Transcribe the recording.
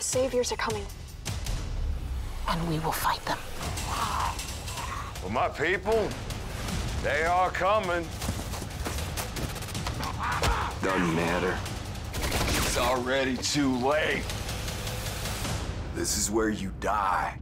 The saviors are coming. And we will fight them. Well, my people, they are coming. Doesn't matter. It's already too late. This is where you die.